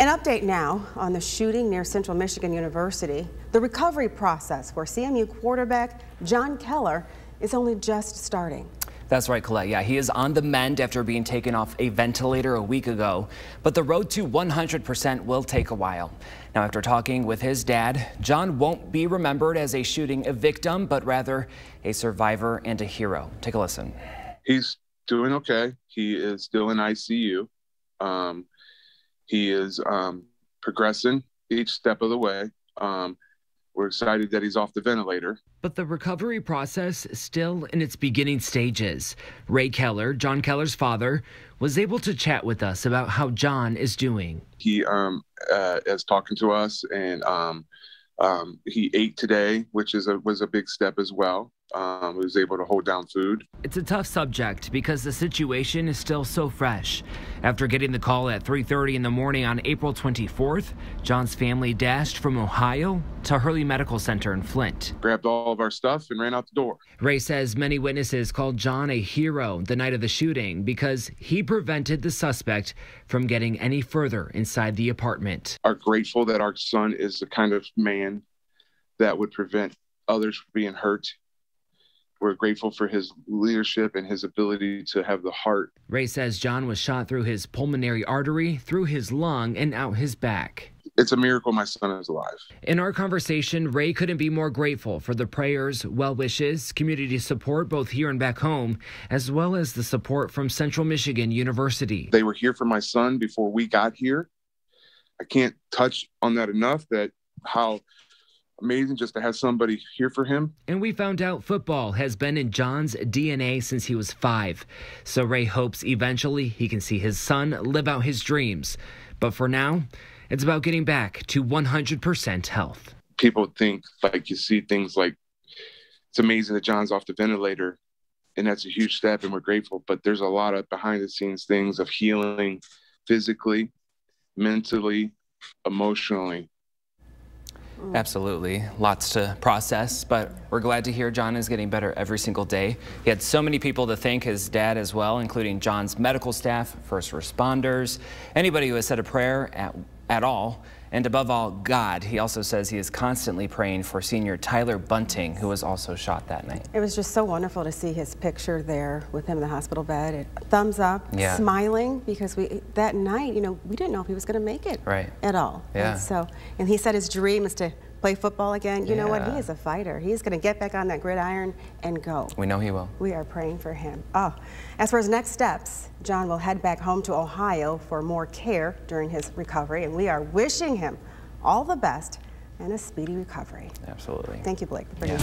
An update now on the shooting near Central Michigan University. The recovery process for CMU quarterback John Keller is only just starting. That's right, Colette. Yeah, he is on the mend after being taken off a ventilator a week ago. But the road to 100% will take a while. Now, after talking with his dad, John won't be remembered as a shooting victim, but rather a survivor and a hero. Take a listen. He's doing okay. He is still in ICU. Um, he is um, progressing each step of the way. Um, we're excited that he's off the ventilator. But the recovery process is still in its beginning stages. Ray Keller, John Keller's father, was able to chat with us about how John is doing. He um, uh, is talking to us, and um, um, he ate today, which is a, was a big step as well um, was able to hold down food. It's a tough subject because the situation is still so fresh. After getting the call at 3:30 in the morning on April 24th, John's family dashed from Ohio to Hurley Medical Center in Flint. Grabbed all of our stuff and ran out the door. Ray says many witnesses called John a hero the night of the shooting because he prevented the suspect from getting any further inside the apartment. Are grateful that our son is the kind of man that would prevent others from being hurt we're grateful for his leadership and his ability to have the heart. Ray says John was shot through his pulmonary artery, through his lung, and out his back. It's a miracle my son is alive. In our conversation, Ray couldn't be more grateful for the prayers, well wishes, community support both here and back home, as well as the support from Central Michigan University. They were here for my son before we got here. I can't touch on that enough that how amazing just to have somebody here for him. And we found out football has been in John's DNA since he was five. So Ray hopes eventually he can see his son live out his dreams. But for now, it's about getting back to 100% health. People think, like, you see things like it's amazing that John's off the ventilator, and that's a huge step, and we're grateful. But there's a lot of behind the scenes things of healing physically, mentally, emotionally Mm. Absolutely. Lots to process, but we're glad to hear John is getting better every single day. He had so many people to thank his dad as well, including John's medical staff, first responders, anybody who has said a prayer at, at all, and above all, God. He also says he is constantly praying for senior Tyler Bunting, who was also shot that night. It was just so wonderful to see his picture there with him in the hospital bed. It, thumbs up, yeah. smiling, because we that night, you know, we didn't know if he was going to make it right. at all. Yeah. And so, and he said his dream is to play football again. You yeah. know what? He is a fighter. He's going to get back on that gridiron and go. We know he will. We are praying for him. Oh, as for his next steps, John will head back home to Ohio for more care during his recovery, and we are wishing him all the best and a speedy recovery. Absolutely. Thank you, Blake. Yeah.